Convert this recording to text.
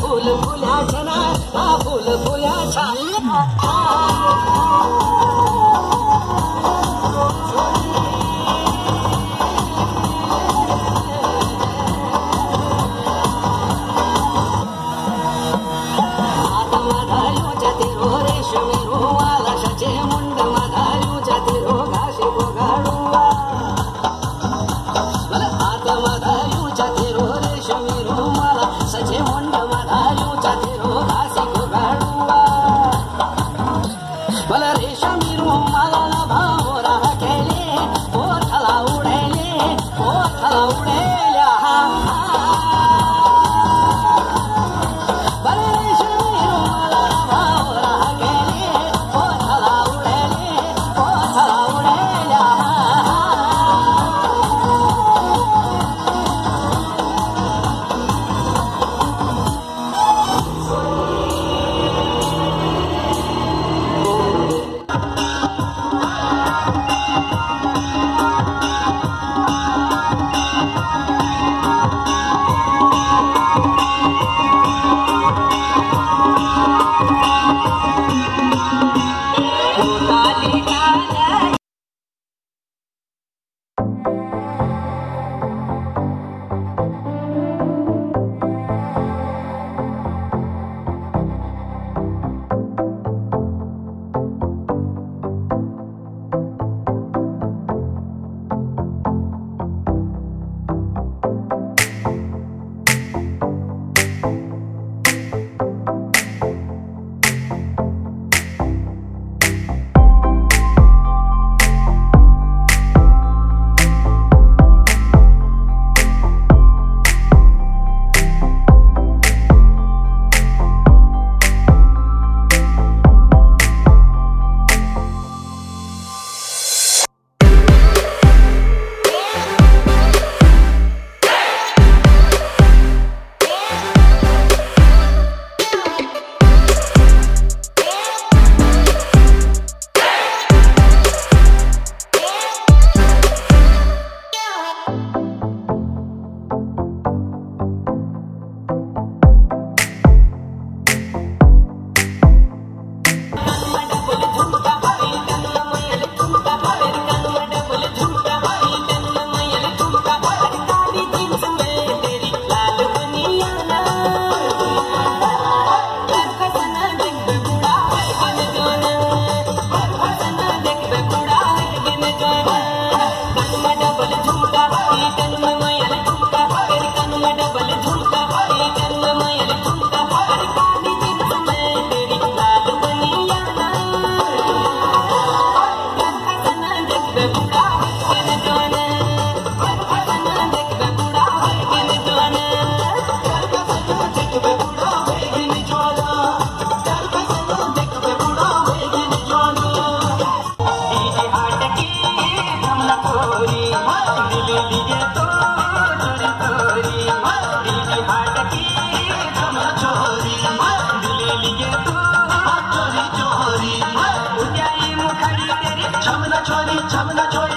फूल फुल्या छना हाँ, फूल फुल्या छा chamina choi chamina choi